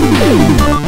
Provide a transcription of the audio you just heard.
Oh,